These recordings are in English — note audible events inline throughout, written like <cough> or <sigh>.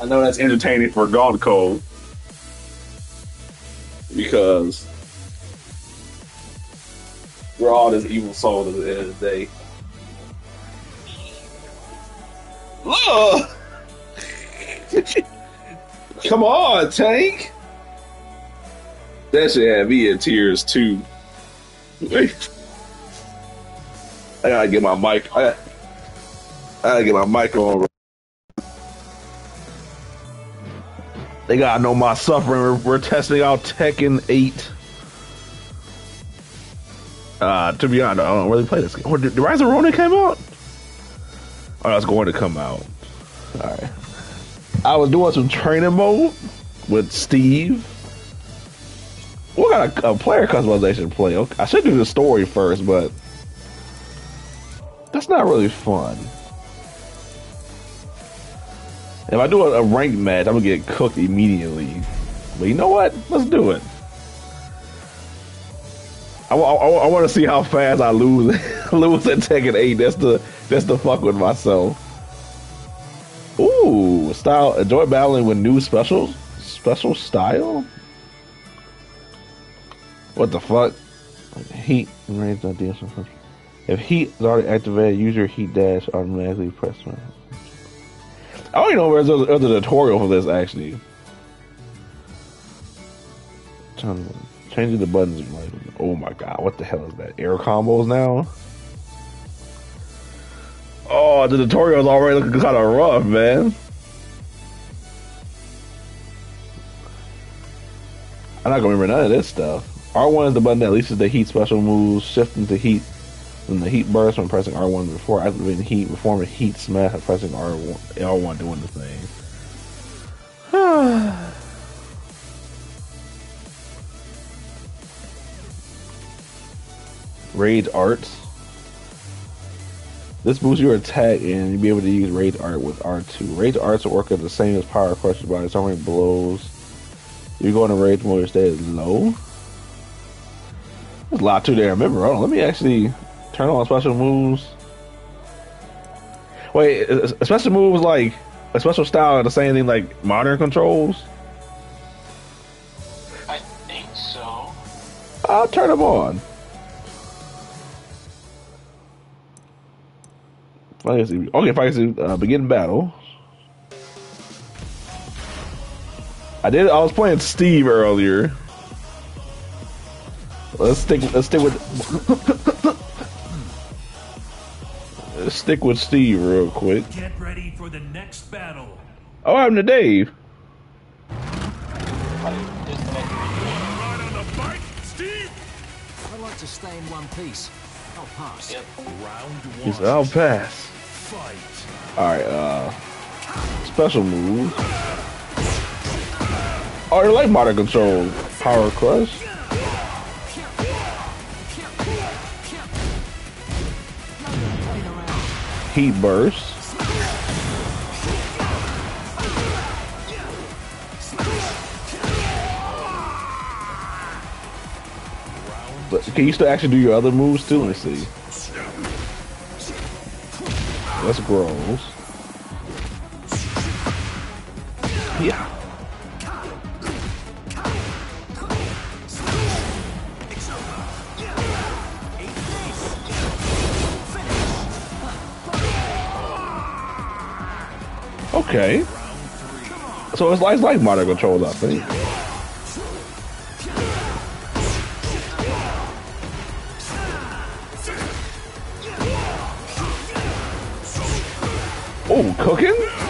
I know that's entertaining for Gone Cold because we're all this evil soul at the end of the day. Look! <laughs> Come on, Tank! That should have me in tears too. <laughs> I gotta get my mic. I gotta, I gotta get my mic on. They gotta know my suffering. We're, we're testing out Tekken 8. Uh, to be honest, I don't really play this game. Did, did Rise of Ronin came out? Oh, that's going to come out. Alright. I was doing some training mode with Steve. What kind of a player customization play? Okay, I should do the story first, but that's not really fun. If I do a, a ranked match, I'm gonna get cooked immediately. But you know what? Let's do it. I, I, I want to see how fast I lose <laughs> lose at Tekken 8. That's the that's the fuck with myself. Ooh, style. Enjoy battling with new specials. Special style. What the fuck? Heat range idea. If heat is already activated, use your heat dash automatically press. I don't even know where's the other tutorial for this actually. Changing the buttons. Oh my god, what the hell is that? Air combos now? Oh, the tutorial is already looking kind of rough, man. I'm not gonna remember none of this stuff. R1 is the button that releases the heat special moves, shifting to heat then the heat burst when pressing R1 before activating heat, perform a heat smash by pressing R1, L1 doing the thing. <sighs> Rage Arts. This boosts your attack and you'll be able to use Rage Art with R2. Rage Arts will work at the same as Power Crush body. So many blows. You go into Rage mode, your stay is low. There's a lot to there. Remember, hold on, let me actually turn on special moves. Wait, a special moves like a special style the same thing like modern controls? I think so. I'll turn them on. See, okay, if I can see, uh, begin battle. I did. I was playing Steve earlier. Let's stick. Let's stick with. Let's stick with Steve real quick. Get ready for the next battle. Oh, I'm the Dave. Right on the bike, Steve. I'd like to stay in one piece. I'll pass. Yep. Round one. He said, I'll pass. Fight. Alright, uh. Special move. Oh, you like modern control. Power crush. Heat burst. But can you still actually do your other moves too? Let me see. That's gross. Yeah. Okay. So it's like, it's like modern controls, I think. Oh, cooking?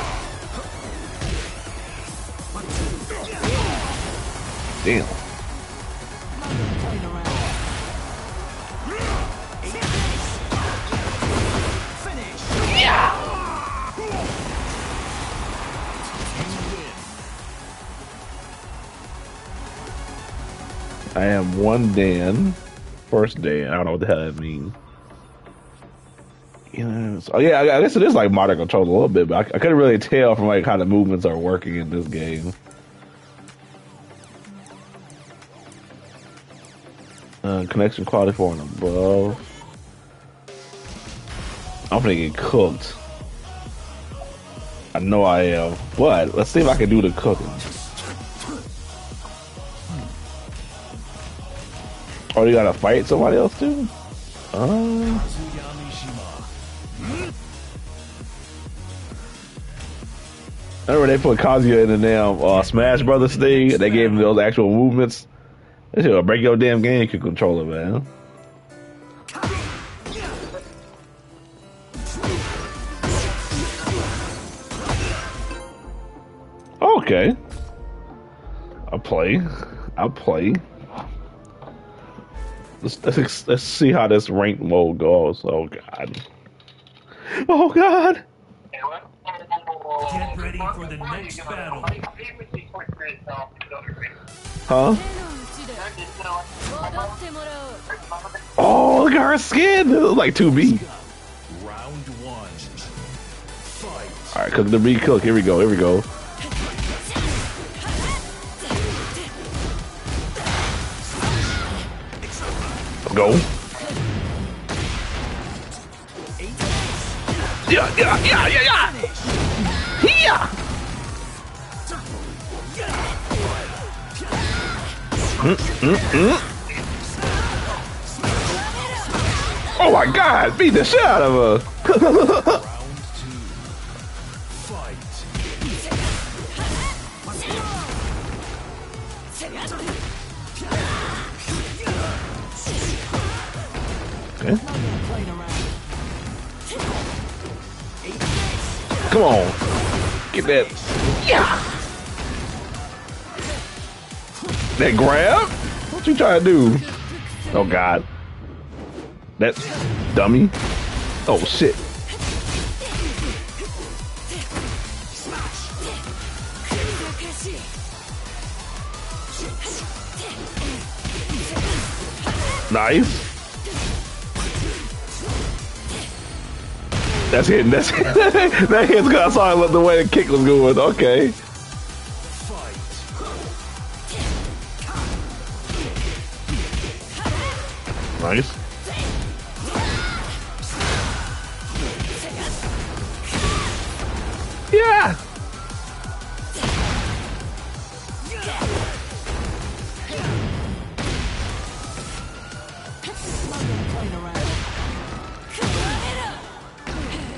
One Dan. First Dan. I don't know what the hell that means. Yes. Oh yeah, I I guess it is like modern control a little bit, but I, I couldn't really tell from like how the movements are working in this game. Uh, connection quality four and above. I'm gonna get cooked. I know I am. But let's see if I can do the cooking. Oh, gotta fight somebody else too? Uh, remember they put Kazuya in the damn uh, Smash Brothers thing? They gave him those actual movements. This shit will break your damn game you controller, man. Okay. I'll play. I'll play. Let's, let's, let's see how this ranked mode goes. Oh god. Oh god. Get ready for the next battle. Huh? Oh, look at her skin! It like 2B. Round. Alright, cook the B cook. Here we go, here we go. Go. Yeah, yeah, yeah, yeah, yeah. Yeah. Mm, mm, mm. Oh my God! Beat the shit out of her. <laughs> Come on. Get that. Yeah. That grab? What you trying to do? Oh, God. That dummy. Oh, shit. Nice. That's hitting. That's <laughs> that hit's good. I saw the way the kick was going. Okay. Nice.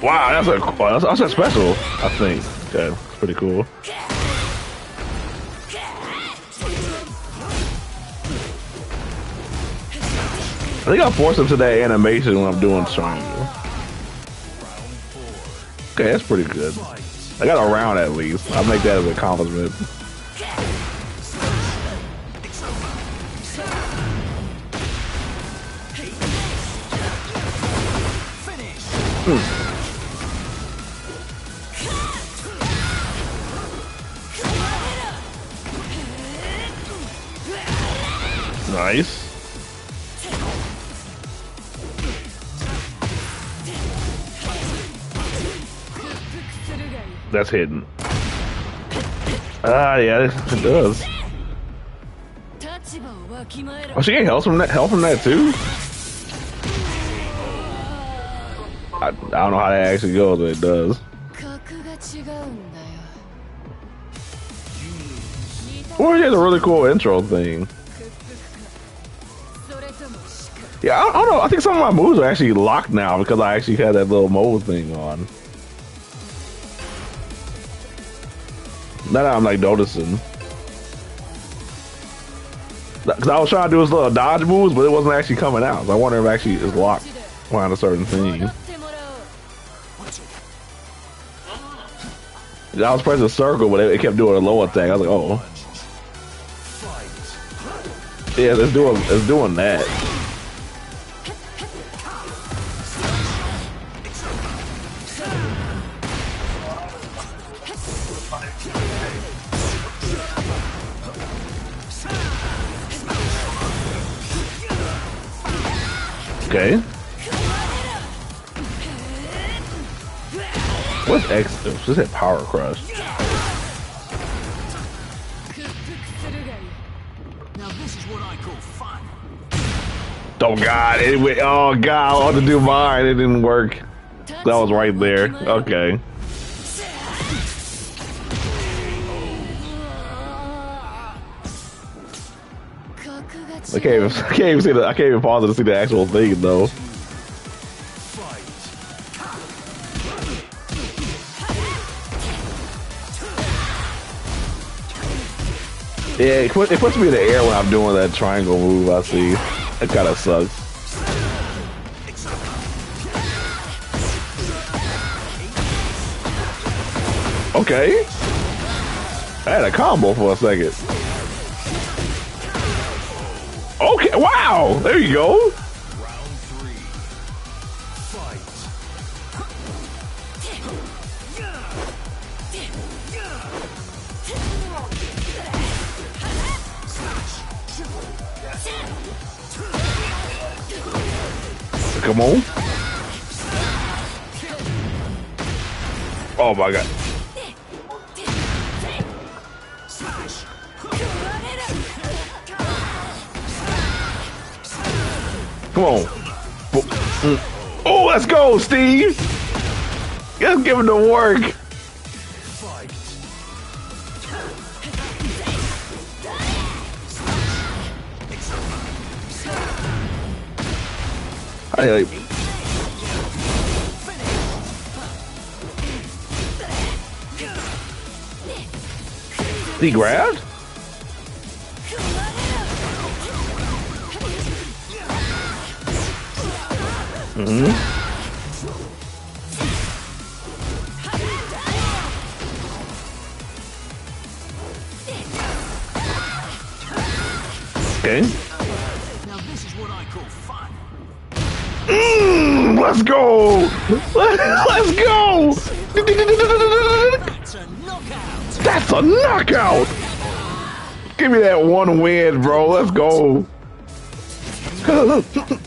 Wow, that's a that's, that's a special. I think. Yeah, it's pretty cool. I think I'll force him to that animation when I'm doing triangle. Okay, that's pretty good. I got a round at least. I'll make that an accomplishment. Nice. that's hidden. Ah, yeah, it does. Oh, she getting help from that. Help from that too. I, I don't know how that actually goes, but it does. Or he has a really cool intro thing. Yeah, I, I don't know. I think some of my moves are actually locked now because I actually had that little mode thing on. Now I'm like noticing. Cause I was trying to do his little dodge moves, but it wasn't actually coming out. So I wonder if actually is locked behind a certain thing. I was pressing circle, but it, kept doing a lower thing. I was like, oh. Yeah, it's doing, it's doing that. Okay. What's X? What's that power crush? Oh god, it went, oh god, I wanted to do mine, it didn't work. That was right there. Okay. I can't even, <laughs> I can't even see the, I can't even pause it to see the actual thing though. Yeah, it, put, it puts me in the air when I'm doing that triangle move. I see. It kind of sucks. Okay. I had a combo for a second. There you go. Round three. Fight. Come on. Oh my god. Come on. Oh, let's go, Steve. Let's give him the work. I like. He grabbed? Hmm Okay. Now this is what I call fun. Mm, let's go! <laughs> Let's go! It's a knockout. That's a knockout! Give me that one win, bro. Let's go. <laughs>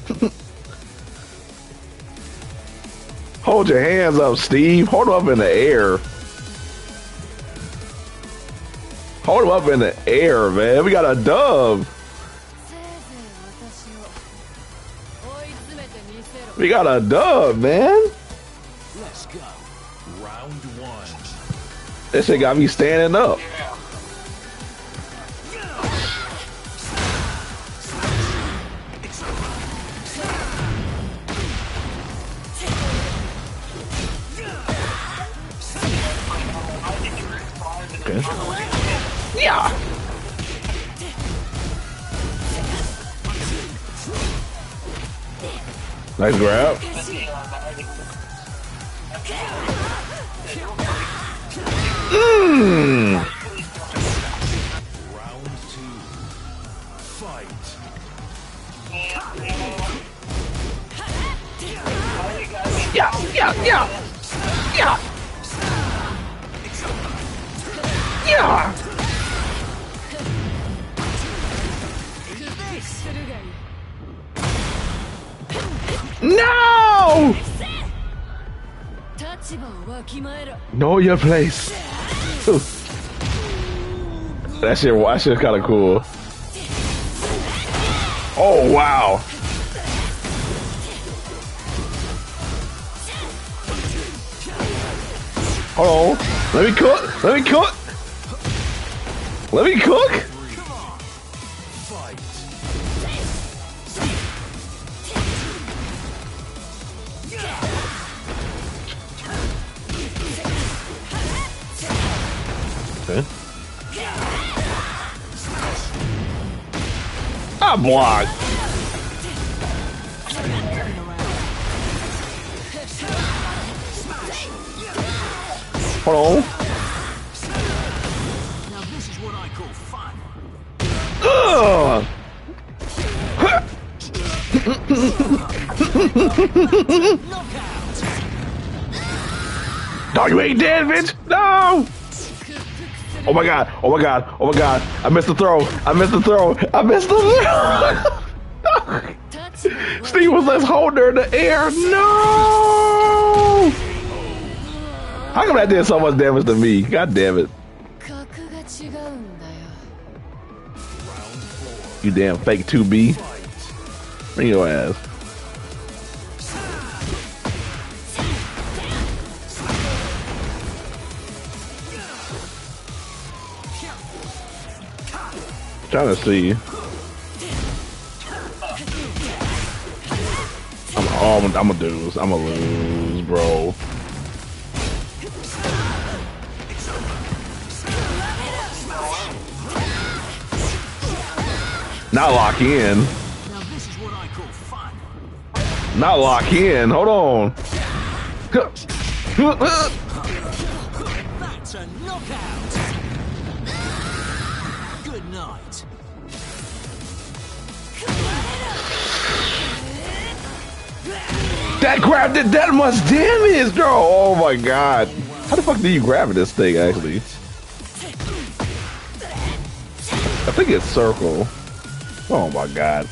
Hold your hands up, Steve. Hold them up in the air. Hold them up in the air, man. We got a dub. We got a dub, man. Let's go. Round one. This shit got me standing up. Nice grab. Mmm. Yeah, yeah, yeah. Yeah. Yeah. No! Know your place. <laughs> that shit, that shit's kind of cool. Oh, wow. Hold on. Let me cook. Let me cook. Let me cook. Call fun. Ugh. No, you ain't dead, bitch. Oh my god! Oh my god! Oh my god! I missed the throw! I missed the throw! I missed the throw! <laughs> Steve was let's hold her in the air. No! How come that did so much damage to me? God damn it! You damn fake two B! Bring your ass. Trying to see. I'm all. I'm gonna lose. I'm gonna lose, bro. Not lock in. Not lock in. Hold on. <laughs> That grab did that much damage, bro. Oh my god. How the fuck do you grab this thing actually? I think it's circle. Oh my god.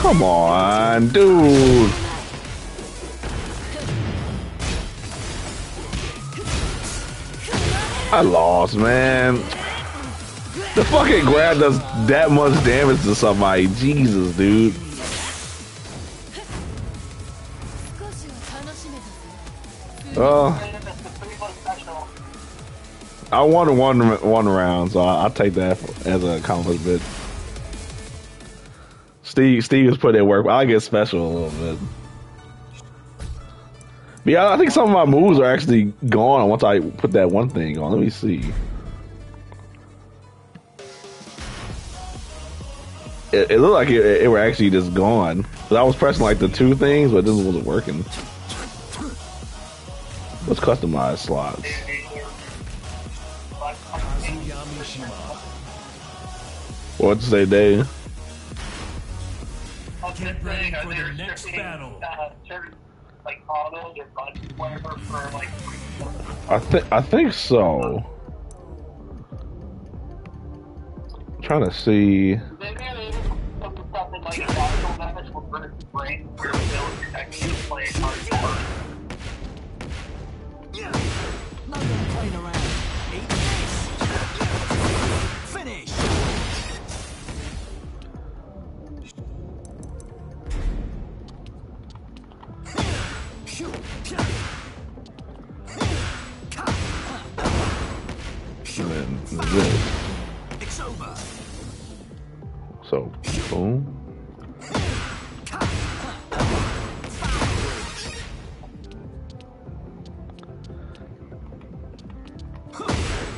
Come on, dude. I lost, man. The fucking grab does that much damage to somebody. Jesus, dude. Oh. I won one one round, so I, take that as a accomplishment. Steve Steve has put in work. I get special a little bit. But yeah, I think some of my moves are actually gone once I put that one thing on. Let me see. It, it looked like it, it were actually just gone. But I was pressing like the two things, but this wasn't working. Let's customize slots. What's say day? Get ready for the next battle. Certain, like autos or buttons, whatever, for like. I think I think so. trying to see.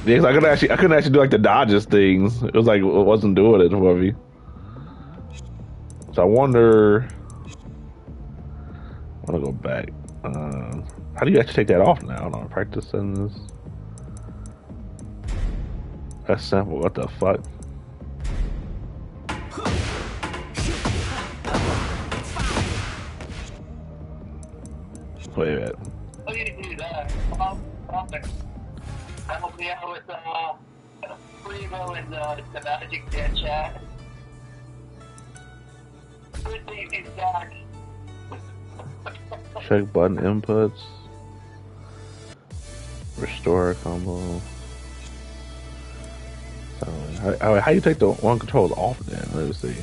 Yeah, I couldn't actually I couldn't actually do like the dodges things. It was like it wasn't doing it for me. So I wonder. I want to go back. Uh, how do you actually take that off now? Hold on, practice settings. That's simple. What the fuck? Check button inputs. Restore combo. How, how, how you take the one controls off then? Let's see.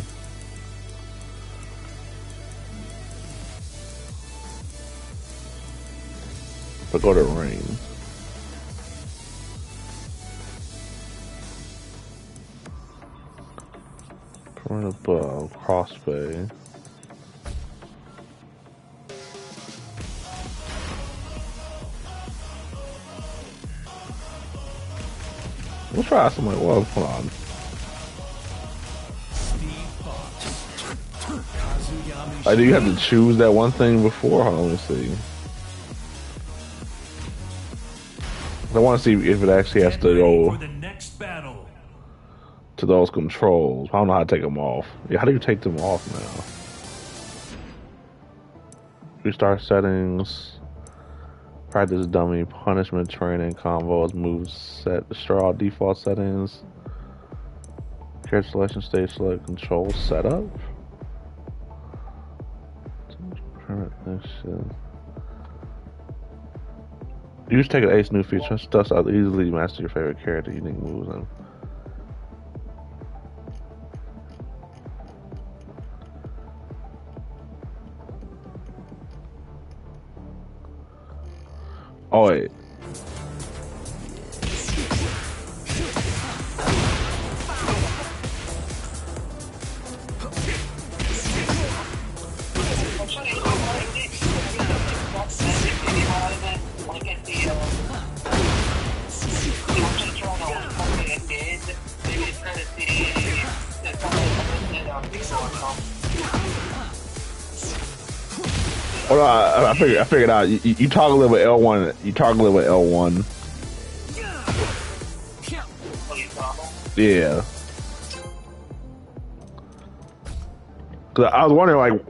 But go to ring. From above, uh, crossfade. We'll try some like well hold on. Steve Fox. Kazuyami I do you have to choose that one thing before? Hold on, let me see. I want to see if it actually has to go for the next battle. to those controls. I don't know how to take them off. Yeah, how do you take them off now? Restart settings. Practice dummy punishment training combos moves set all default settings. Character selection stage select control setup. Permit action. You just take an ace new feature. Stuff out easily master your favorite character unique moves and Oh figured I figured out. You, you, you talk a little with L one. You talk a little with L one. Yeah. Cause I was wondering, like,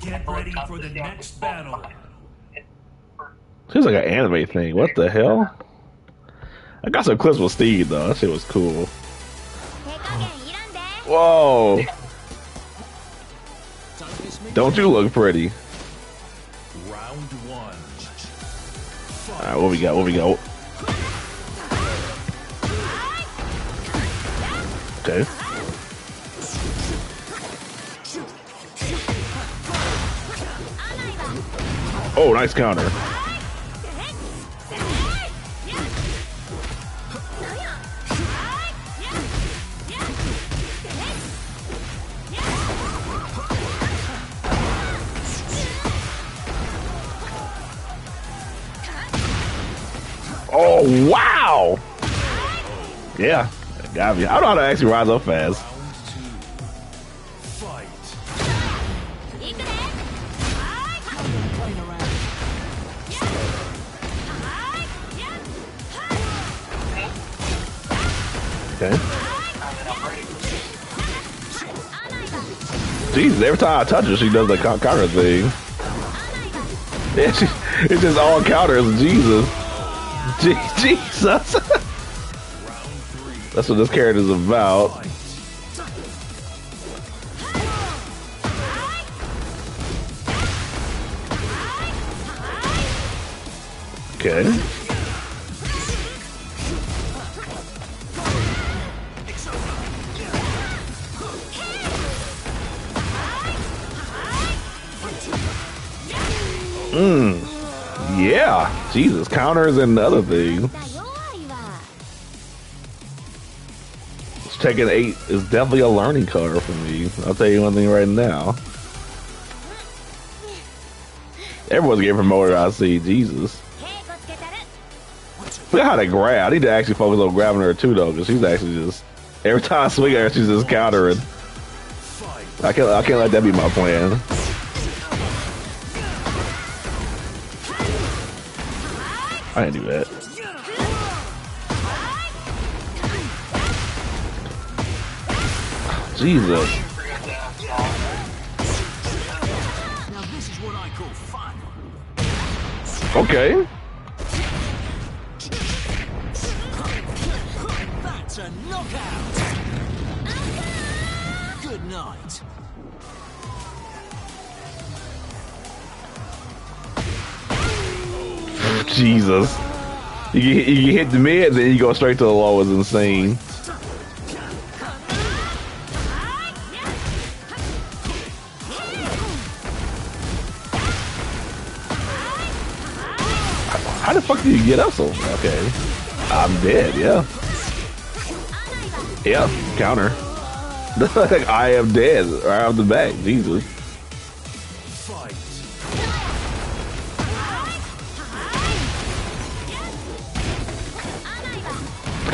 get ready for the next battle. Seems like an anime thing. What the hell? I got some clips with Steve though. That shit was cool. Whoa. Don't miss me. Don't you look pretty? Round one. All right, what we got? What we got? Okay. Oh, nice counter. Oh, wow! Yeah, got me. I don't know how to actually rise up fast. Okay. Jesus, every time I touch her, she does the counter thing. <laughs> Yeah, she, it's just all counters. Jesus. Je- Jesus. That's what this character is about. Okay. Jesus, counters and other things. Tekken eight is definitely a learning curve for me. I'll tell you one thing right now. Everyone's getting promoted, I see. Jesus. Look how they grab. I need to actually focus on grabbing her too, though, because she's actually just... Every time I swing at her, she's just countering. I can't, I can't let that be my plan. I didn't do that. Jesus. Okay. Jesus. You, you hit the mid, then you go straight to the low. Is insane. How the fuck did you get up so? Okay. I'm dead, yeah. Yeah, counter. <laughs> I am dead. Right off the back. Jesus.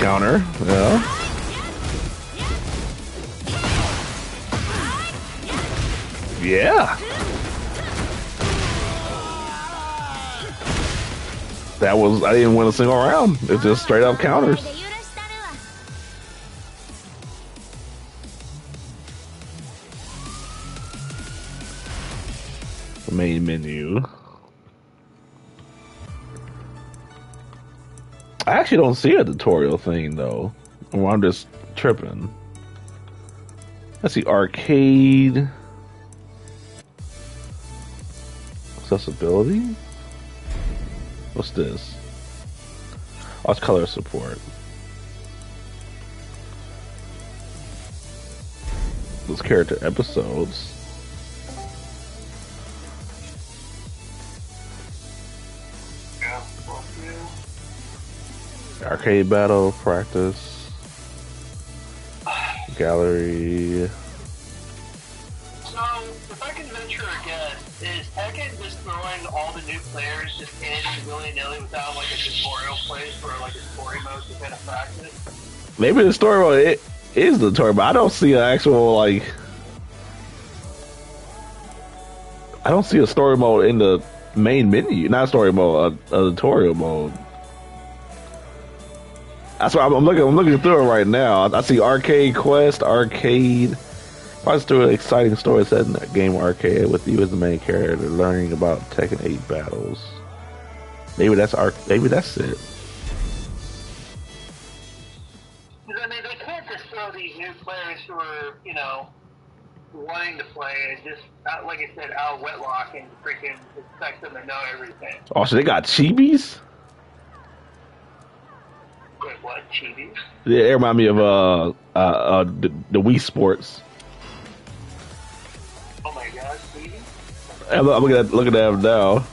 Counter. Yeah. Yeah. That was I didn't win a single round. It's just straight up counters. Actually don't see a tutorial thing though. Or I'm just tripping. Let's see arcade accessibility. What's this? Oh, it's color support. Those character episodes. arcade battle practice gallery. So, if I can venture a guess, is Tekken just throwing all the new players just in willy nilly without like a tutorial place for like a story mode to kind of practice? Maybe the story mode it is the story, but I don't see an actual like. I don't see a story mode in the main menu. Not story mode, a, a tutorial mode. That's why I'm, I'm looking. I'm looking through it right now. I see arcade quest, arcade. Watch through an exciting story set in that game arcade with you as the main character, learning about Tekken 8 battles. Maybe that's our. Maybe that's it. I mean, they can't just throw these new players who are, you know, wanting to play and just, out, like I said, out of wedlock and freaking expect them to know everything. Oh, so they got chibis. What? Chibi? Yeah, it remind me of uh uh, uh the, the Wii Sports. Oh my god, Chibi? And look, look at that, look at that now.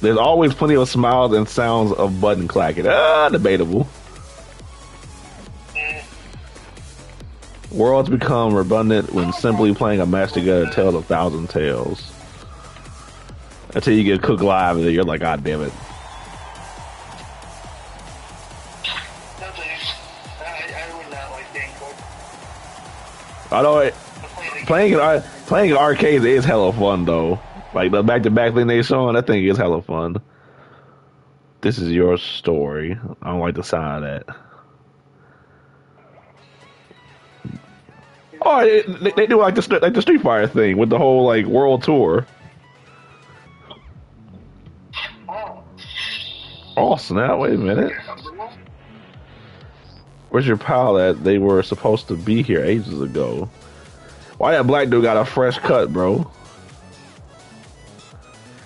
There's always plenty of smiles and sounds of button clacking. Ah, debatable. Worlds become redundant when simply playing a match together tells a thousand tales. Until you get cooked live and then you're like, God damn it. I know it, playing in playing in arcades is hella fun though. Like the back to back thing they showing, that thing is hella fun. This is your story. I don't like the sound of that. Oh, they, they, do like the like the Street Fighter thing with the whole like world tour. Oh snap! Wait a minute. Where's your pal that they were supposed to be here ages ago? Why that black dude got a fresh cut, bro?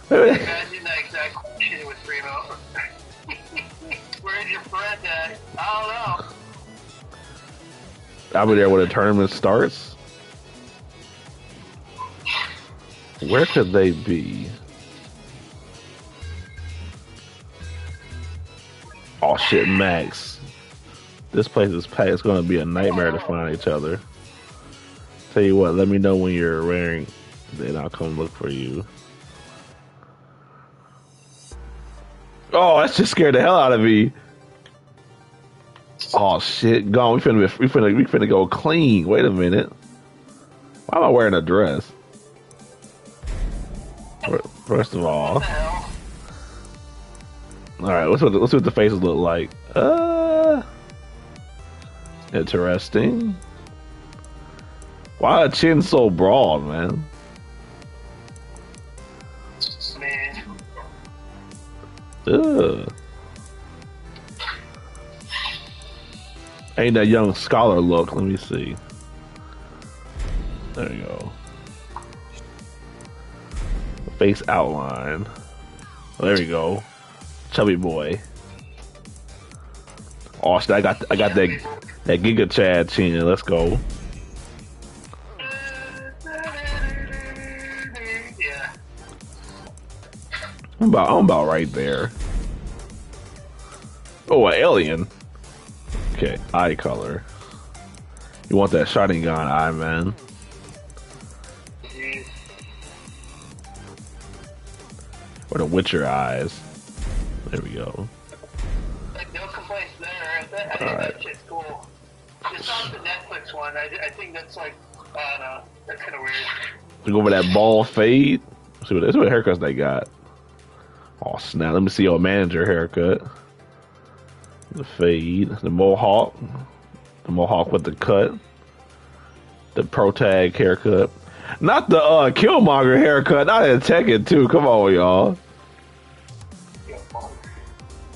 <laughs> Imagine that exact question with Primo. <laughs> Where's your friend at? I don't know. I'll be there when the tournament starts. Where could they be? Oh shit, Max. This place is packed. It's gonna be a nightmare to find each other. Tell you what, let me know when you're wearing, then I'll come look for you. Oh, that just scared the hell out of me. Oh shit, gone. We finna, we finna, we finna go clean. Wait a minute. Why am I wearing a dress? First of all, all right. Let's what the, let's see what the faces look like. Uh, interesting. Why a chin so broad, man? Man. Ugh. Ain't that young scholar look? Let me see. There you go. Face outline. There you go. Chubby boy. Oh, I got I got that that Giga Chad chin. Let's go. I'm about I'm about right there. Oh, an alien. Okay, eye color. You want that Sharingan eye, man? Or the Witcher eyes. There we go. Think that's like. That's kind of weird. We go over that ball fade. Let's see what, let's what haircuts they got. Oh snap! Let me see your manager haircut. The fade, the mohawk, the mohawk with the cut, the pro tag haircut. Not the uh, Killmonger haircut. Not in Tekken too. Come on, y'all.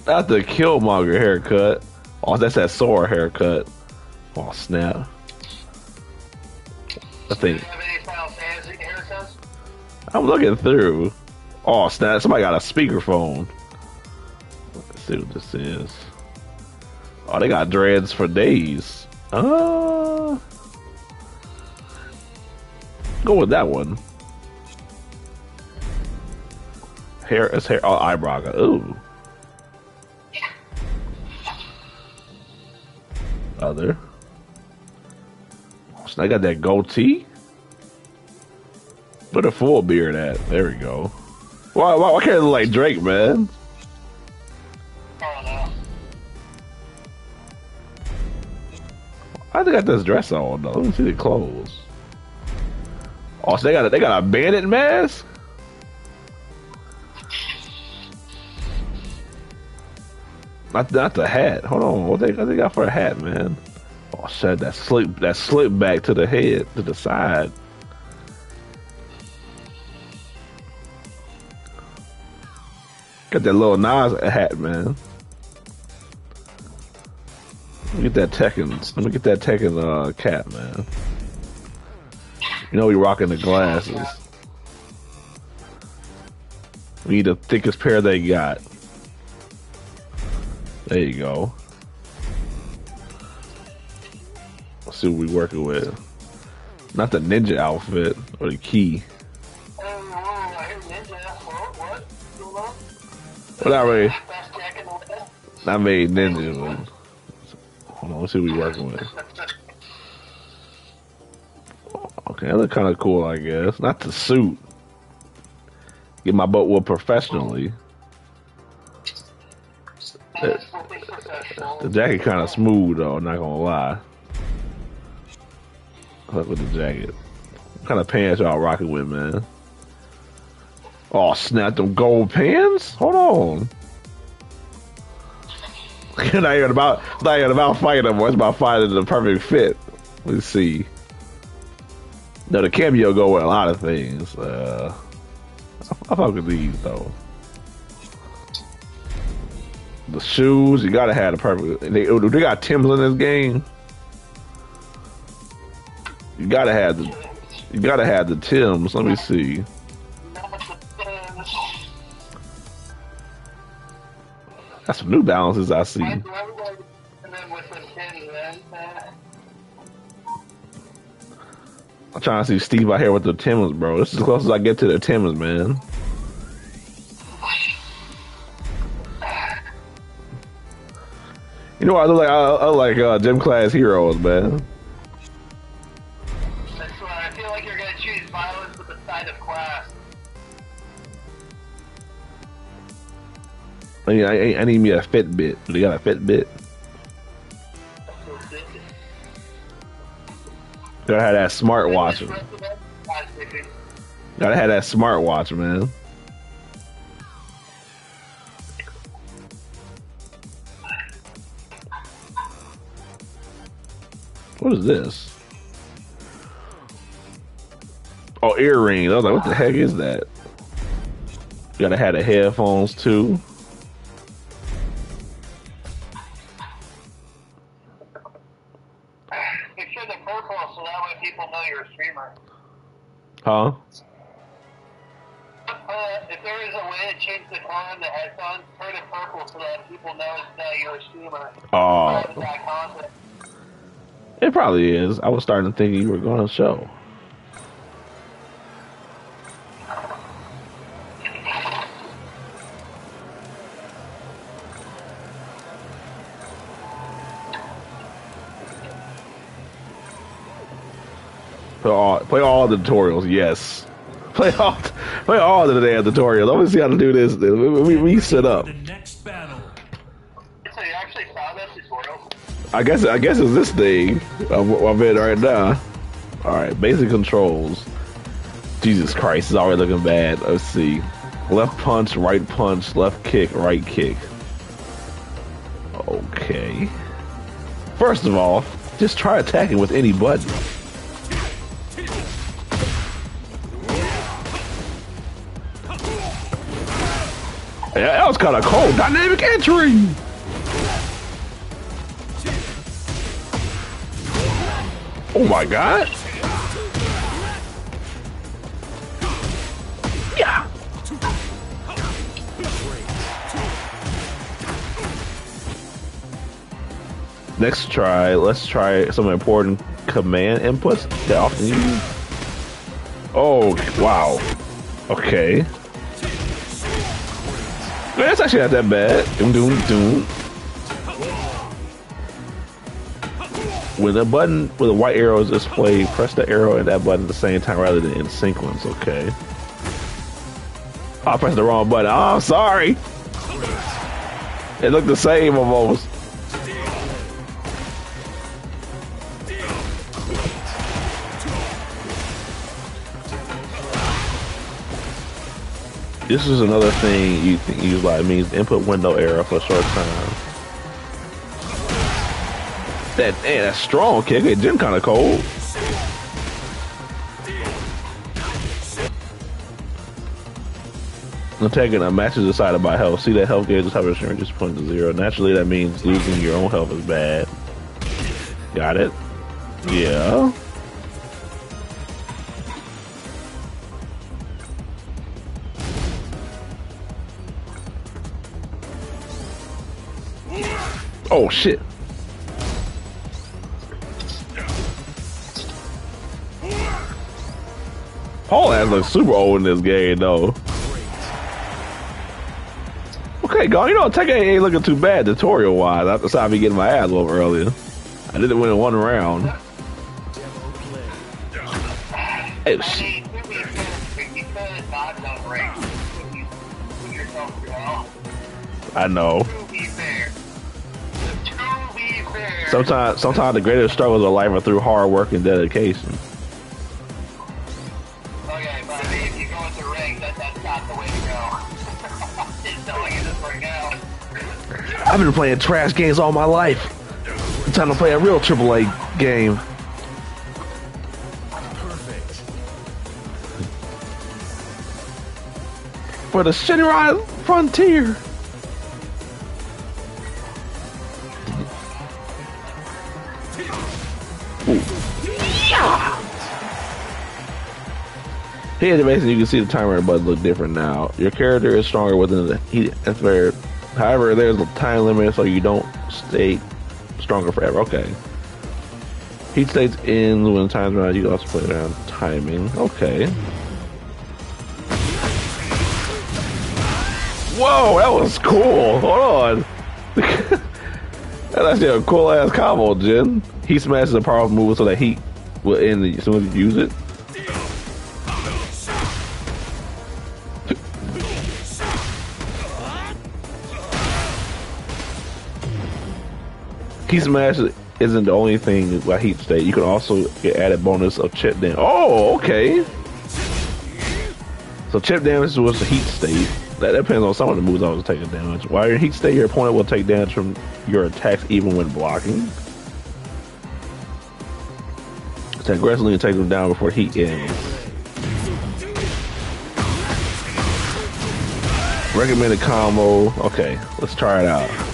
Not the Killmonger haircut. Oh, that's that Sora haircut. Oh snap! I think you have any Final Fantasy haircuts? I'm looking through. Oh snap! Somebody got a speakerphone. Let's see what this is. Oh, they got dreads for days. Uh, go with that one. Hair, it's hair. Oh, eyebrow. Ooh. Other. I got that goatee. Put a full beard at. There we go. Why, why, why can't I look like Drake, man? I got this dress on though. Let me see the clothes. Oh, so they got a, they got a bandit mask. Not not the hat. Hold on, what they what they got for a hat, man? Oh shit! That slip, that slip back to the head, to the side. Got that little Nas hat, man. Me get that Tekken. Let me get that Tekken uh, cap, man. You know we rocking the glasses. We need the thickest pair they got. There you go. What we working with. Not the ninja outfit or the key. I ninja. What? What? Not made ninja, hold on, let's see what we working with. Okay, that look kind of cool, I guess. Not the suit. Get my butt whooped professionally. The jacket kind of smooth though. Not gonna lie. Look with the jacket. What kind of pants y'all rocking with, man? Oh snap! Them gold pants. Hold on. it's not even about it's not even about fighting them. It's about finding the perfect fit. Let's see. No, the cameo go with a lot of things. Uh, I, I fuck with these though. The shoes, you gotta have the perfect. They, they got Tim's in this game. You gotta have the. You gotta have the Tims. Let me see. That's some New Balances I see. I'm trying to see Steve out here with the Timbers, bro. This is as close as I get to the Timbers, man. You know I look like? I, like uh, gym class heroes, man. I, mean, I, I need me a Fitbit. Do they got a Fitbit? Gotta have that smartwatch. Gotta have that smartwatch, man. What is this? Oh, earrings. I was like, what the heck is that? Gotta have the headphones too. Huh? Uh, if there is a way to change the color in the headphones, turn it purple so that people know that you're a streamer. Oh, Private that content. it probably is. I was starting to think you were going to show. Play all, play all the tutorials, yes. Play all, play all the damn tutorials. Let me see how to do this. We, we, we set up. The next battle. So you actually saw that tutorial? I guess I guess it's this thing. I'm, I'm in right now. All right, basic controls. Jesus Christ, it's already looking bad. Let's see. Left punch, right punch, left kick, right kick. Okay. First of all, just try attacking with any button. Was kind of cold. Dynamic entry. Oh my god. Yeah. Next try, let's try some important command inputs that often use. Oh, wow. Okay. Man, that's actually not that bad. Doom, doom, doom. When a button with a white arrow is displayed, press the arrow and that button at the same time rather than in sequence, okay? Oh, I pressed the wrong button. Oh, I'm sorry. It looked the same almost. This is another thing you can use like means input window error for a short time. That hey, that strong kick. Hey, Jin kind of cold. I'm taking a match is decided by health. See that health gauge is having strength just point to zero. Naturally, that means losing your own health is bad. Got it? Yeah. Oh shit. Paul has looks super old in this game though. Okay, go. You know, Tekken ain't looking too bad tutorial wise. I decided to getting my ass whooped earlier. I didn't win in one round. Oh I shit. mean, to Sometimes, sometimes the greatest struggles of life are through hard work and dedication. Okay, but I mean, if you go into ring, that, that's not the way to go. <laughs> Just telling you this right now. I've been playing trash games all my life. It's time to play a real AAA game. Perfect. for the Shinrai Frontier. The basement, you can see the timer button look different now. Your character is stronger within the heat atmosphere. However, there's a time limit, so you don't stay stronger forever. Okay. Heat states ends when time's around. You can also play around timing. Okay. Whoa, that was cool. Hold on. <laughs> That's actually a cool ass combo, Jin. He smashes a powerful move so that heat will end as soon as you use it. Heat smash isn't the only thing by heat state. You can also get added bonus of chip damage. Oh, okay. So chip damage was the heat state. That depends on some of the moves I was taking damage. While you're in heat state, your opponent will take damage from your attacks even when blocking. To aggressively take them down before heat ends. Recommended combo. Okay, let's try it out.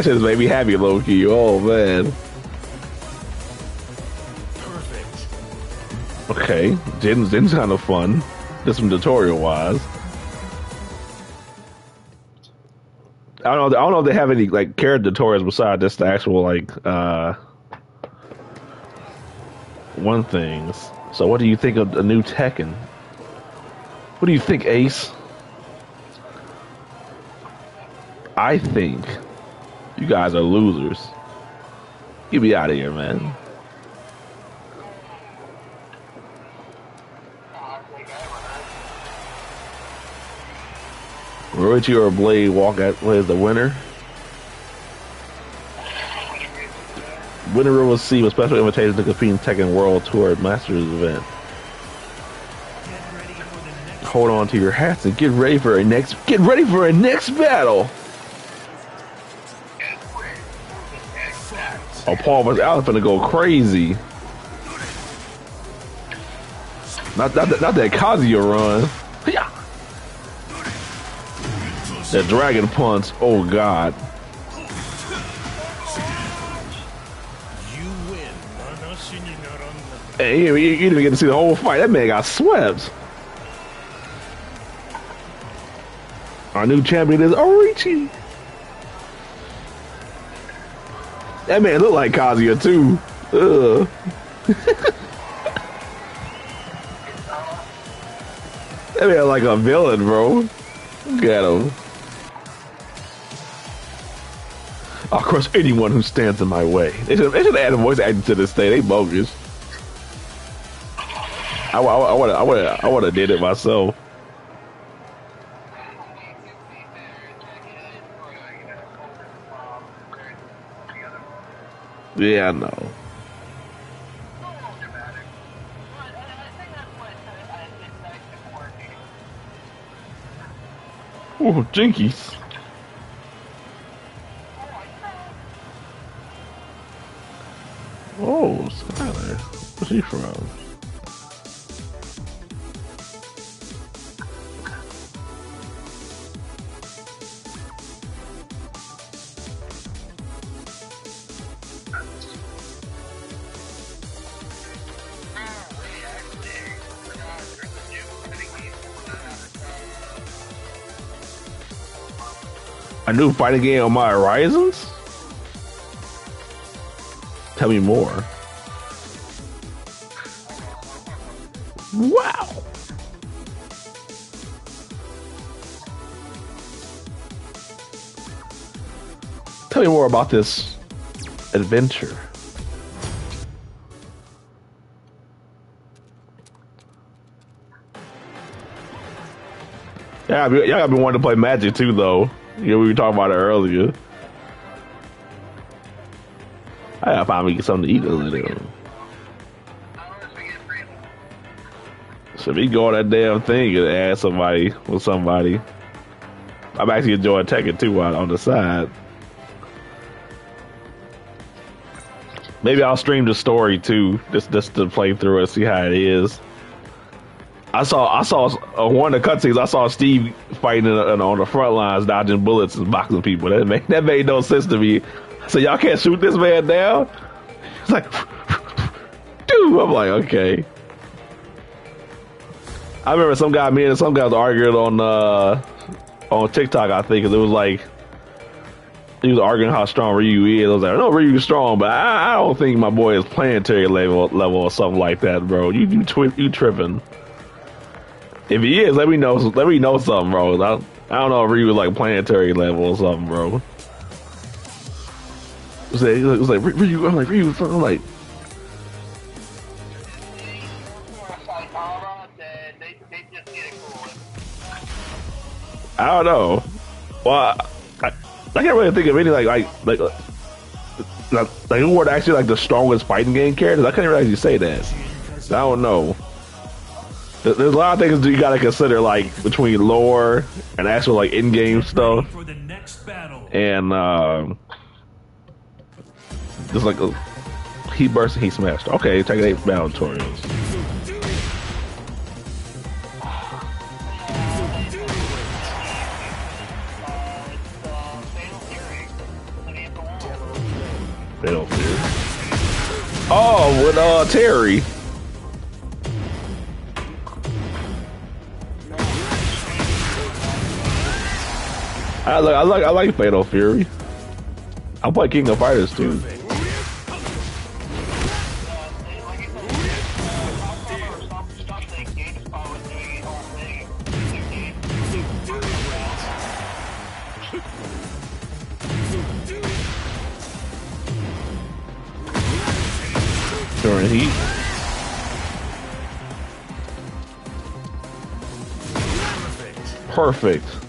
That just made me happy, Loki. Oh man. Perfect. Okay, Jin's Jin's kind of fun. Just some tutorial wise. I don't know. I don't know if they have any like character tutorials besides just the actual like uh one things. So, what do you think of the new Tekken? What do you think, Ace? I think you guys are losers. Get me out of here, man. Roichi or Blade walk out as the winner. Winner will receive a special invitation to compete in Tekken World Tour Masters event. Hold on to your hats and get ready for a next get ready for a next battle. Oh, Paul was out gonna go crazy. Not, not, not that Kazuya run. Yeah. That dragon punch. Oh God. Hey, you, you didn't even get to see the whole fight. That man got swept. Our new champion is Orichi. That man look like Kazuya too. Ugh. <laughs> that man like a villain, bro. Look at him. I'll crush anyone who stands in my way. They should, they should add a voice acting to this thing. They bogus. I, I, I I would I would have did it myself. Yeah, I know. Oh, jinkies. Oh, Skyler. Where's he from? A new fighting game on my horizons? Tell me more. Wow. Tell me more about this adventure. Yeah, I be- y'all got been wanting to play Magic too, though. Know, we were talking about it earlier. I gotta find me something to eat over there. So if you go on that damn thing and add somebody with somebody, I'm actually enjoying Tekken 2 on, on the side. Maybe I'll stream the story too, just just to play through it, see how it is. I saw I saw uh, one of the cutscenes. I saw Steve fighting in, in, on the front lines, dodging bullets and boxing people. That made that made no sense to me. So y'all can't shoot this man down. It's like, dude. I'm like, okay. I remember some guy, me and some guys arguing on uh, on TikTok. I think 'cause it was like he was arguing how strong Ryu is. I was like, no, Ryu's strong, but I, I don't think my boy is planetary level level or something like that, bro. You you twi- you tripping? If he is, let me know. Let me know something, bro. I, I don't know if he was like planetary level or something, bro. It was like, it was like Ryu. I'm like Ryu. I'm like I don't know. Well, I, I, I can't really think of any like like like like, like who were actually like the strongest fighting game characters. I can't really actually say that. I don't know. There- There's a lot of things you gotta consider, like between lore and actual like in-game stuff, For the next battle. and um, just like a heat burst and he smashed. Okay, check eight battle tutorials. Oh, with uh Terry. I like I like I like Fatal Fury. I play King of Fighters too. During heat. Perfect.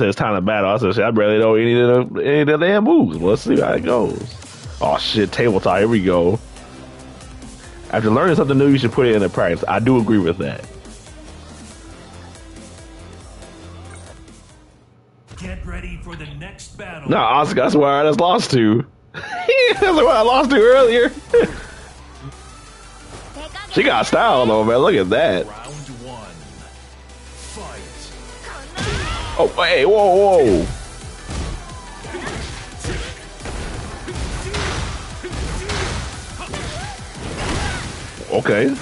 Man it's time to battle. I said, shit, I barely know any of the, any of the damn moves. Let's see how it goes. Oh shit, tabletop. Here we go. After learning something new, you should put it into practice. I do agree with that. Get ready for the next battle. No, Oscar, that's where I just lost to. <laughs> that's where I lost to earlier. <laughs> she got style though, man. Look at that. Oh, hey, whoa, whoa. Okay.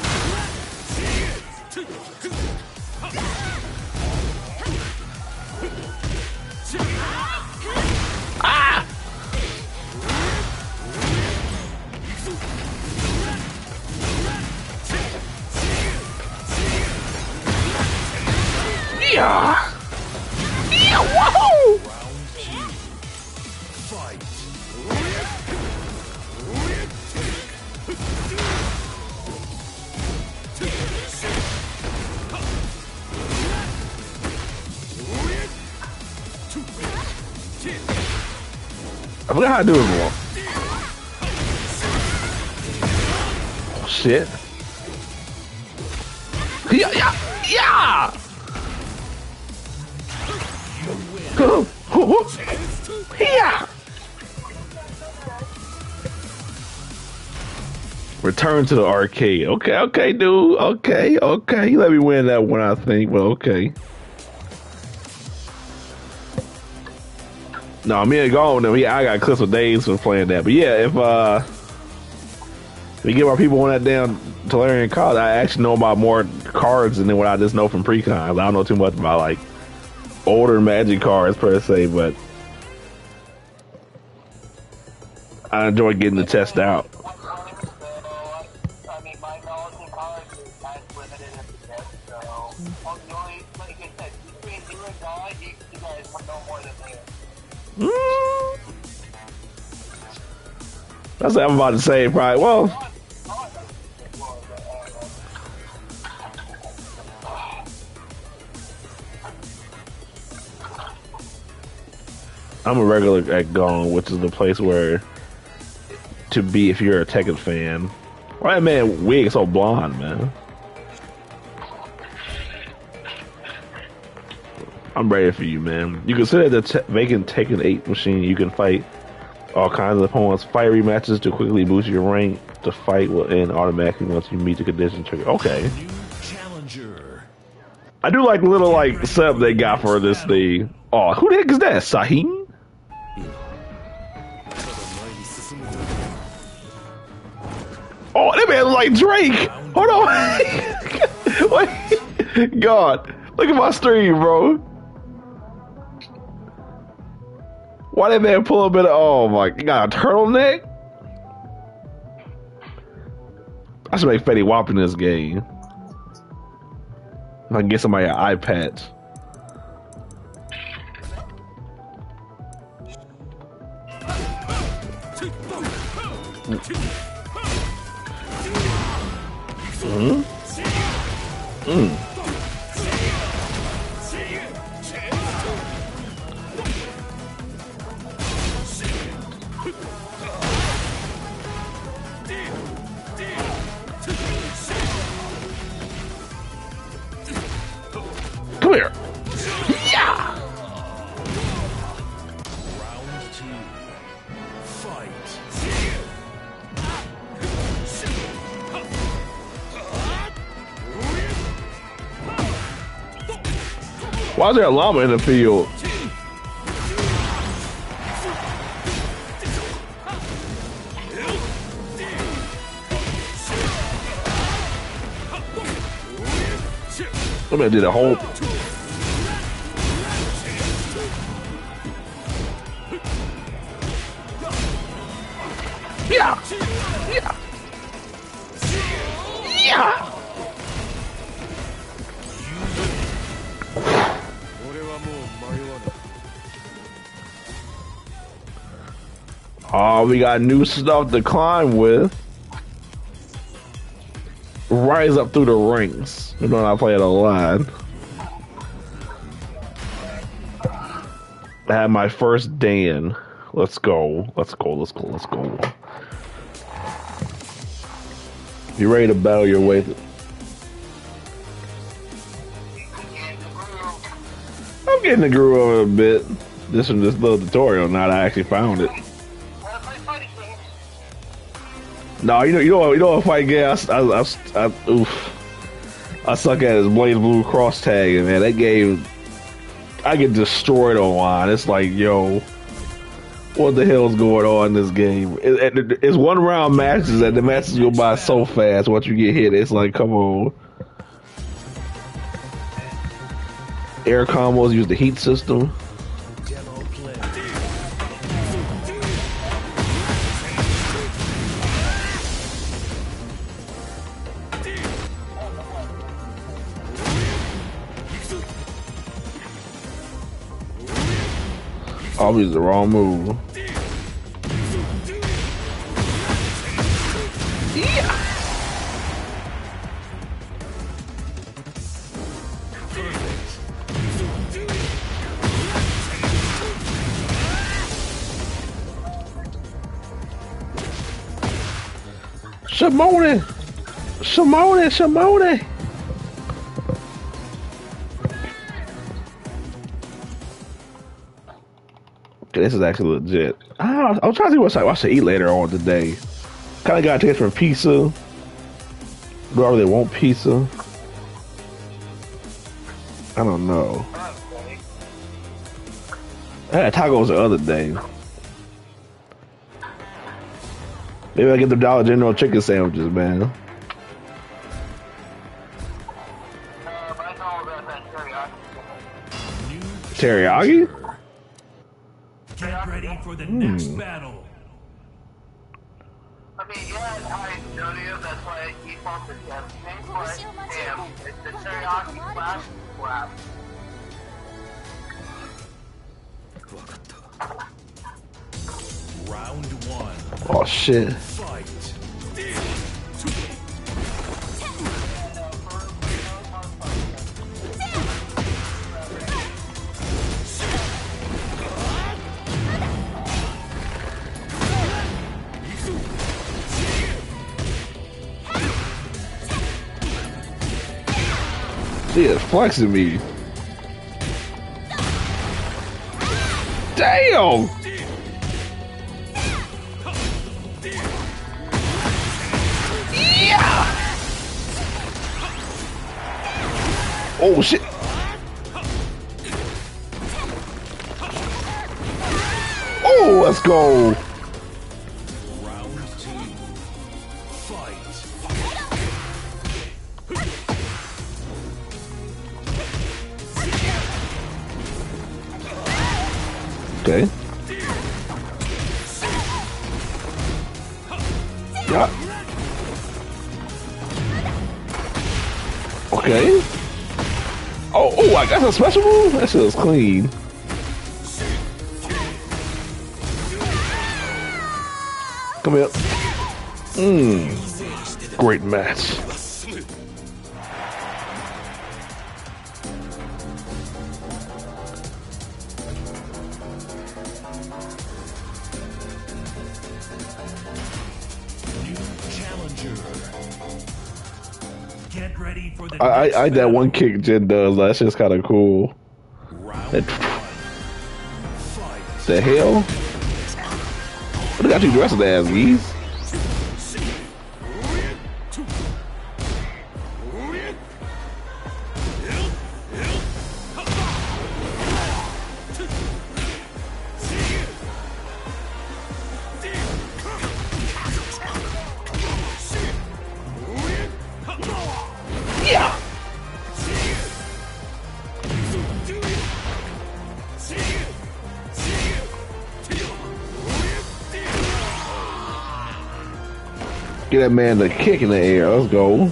Ah! Yeah! I forgot how to do it more. Oh, shit. Yeah, yeah, yeah! Yeah! Return to the arcade. Okay, okay, dude. Okay, okay. You let me win that one, I think, but okay. No, me and Gone, we I got clips of days for playing that. But yeah, if uh we get our people on that damn Tolarian card, I actually know about more cards than what I just know from pre-con. I don't know too much about like older magic cards per se, but I enjoy getting the test out. That's what I'm about to say, probably. Well, I'm a regular at Gong, which is the place where to be if you're a Tekken fan. Why that man wig so blonde, man? I'm ready for you, man. You can sit at the te- vacant Tekken 8 machine. You can fight all kinds of opponents. fiery matches to quickly boost your rank. The fight will end automatically once you meet the condition trigger. Okay. I do like little like setup they got for this thing. Oh, who the heck is that? Shaheen? Oh, that man look like Drake. Hold on. <laughs> Wait. God, look at my stream, bro. Why that man pull a bit of? Oh my, you got a turtleneck. I should make Fetty Wap in this game. If I can get somebody an iPad. Mm. Mm. Is there a llama in the field? That man did a whole. We got new stuff to climb with. Rise up through the ranks. You know I play it a lot. I had my first Dan. Let's go. Let's go. Let's go. Let's go. You ready to battle your way? Th- I'm getting the groove of it a bit. This from this little tutorial. Now that I actually found it. No, you know, you know, you know, what fight game. I, I, I, I, oof. I suck at is BlazBlue Cross Tag, man, that game, I get destroyed online. It's like, yo, what the hell's going on in this game? It, it, it's one round matches, and the matches go by so fast. Once you get hit, it's like, come on. Air combos use the heat system. Probably the wrong move. Simone! Simone! Simone! This is actually legit. I, I'm trying to see what I, should eat later on today. Kind of got a taste for pizza. Do I really want pizza? I don't know. I had tacos the other day. Maybe I get the Dollar General chicken sandwiches, man. I teriyaki. New Teriyaki? Get ready for the hmm. next battle. I mean, yeah, it's high in sodium, that's why I keep on the testing, but damn, it's the teriyaki slash slap. Round one. Oh shit. Fight. She is flexing me. Damn! Yeah! Oh shit! Oh, let's go! A special move? That shit was clean. Come here. Mmm. Great match. I, I, I that one kick Jin does. That's just kind of cool. That- The hell? What got you the rest of the ass, geese? That man the kick in the air. Let's go.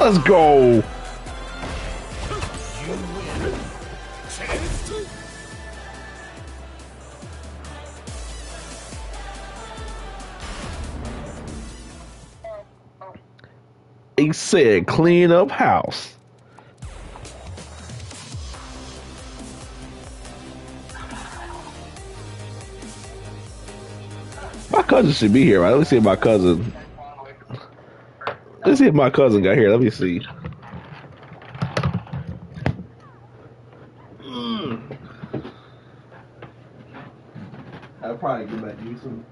Let's go. Said, clean up house. My cousin should be here, right? Let me see if my cousin. Let's see if my cousin got here. Let me see. Mm. I'll probably get back to you soon.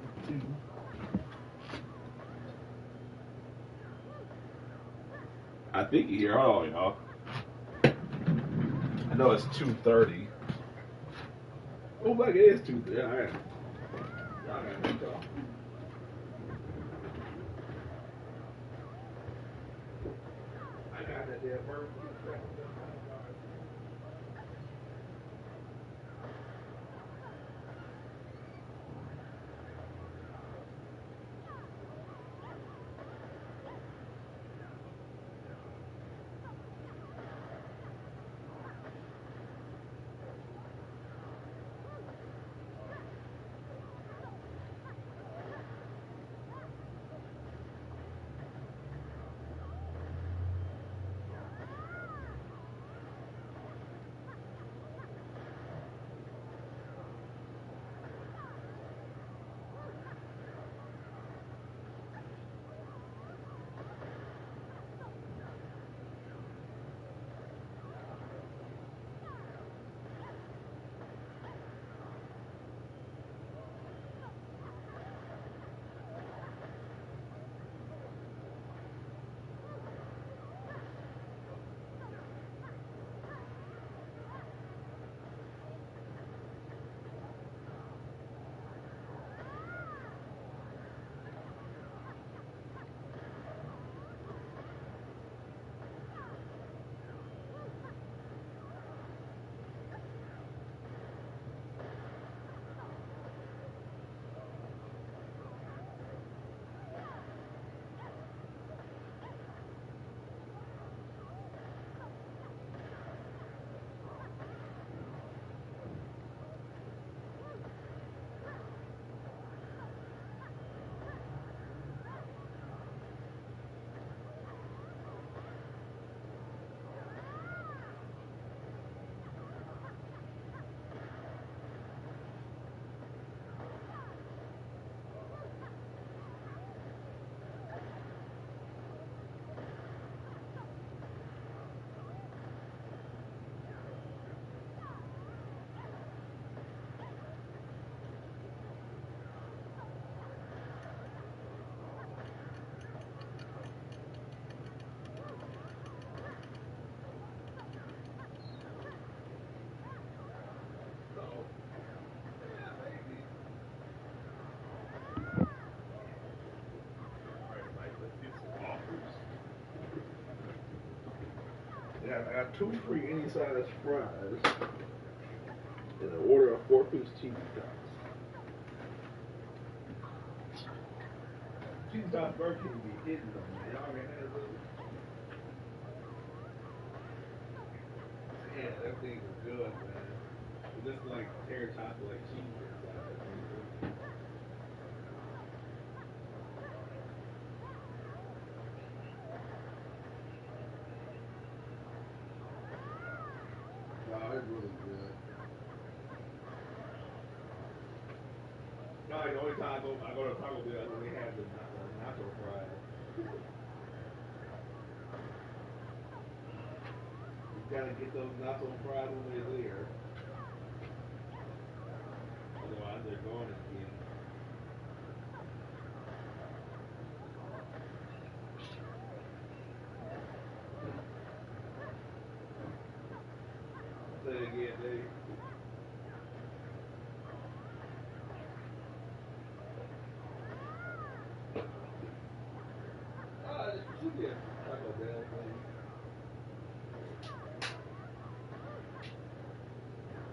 I think here. Hold on, y'all. I know it's two thirty. Oh, like it is two thirty. All right. All right, got, I got two free any size fries and an order of four piece cheese tots. Cheese tots Burger King be hitting them, man. Y'all ever had those? Yeah, that thing is good, man. It just like teriyaki like cheese Oh, wow, it's really good. No, the only time I go, I go to Taco Bell is when they have the nacho fries. You gotta get those nacho fries when they're there. Say it again, Dave. Uh, it should be a Taco Bell thing.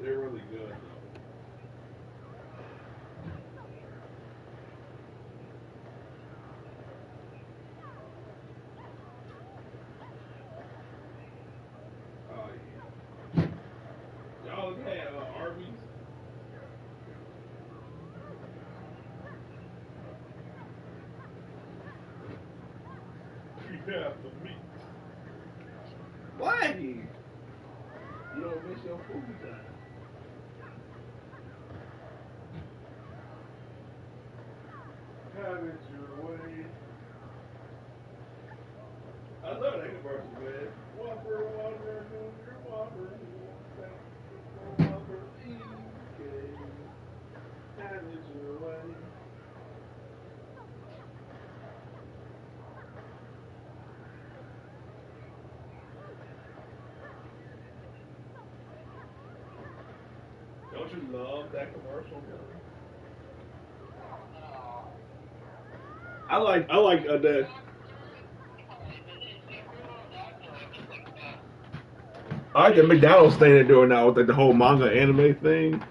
They're really good though. Oh yeah. Y'all had uh, Arby's. Yeah, the meat. Why? You don't miss your food time. Have it your way. I love that commercial, man. Whopper, Whopper, Junior, Whopper, Whopper, Whopper, EK. Have it your way. Don't you love that commercial, man? I like I like uh, that. I like the McDonald's thing they're doing now with like the whole manga anime thing.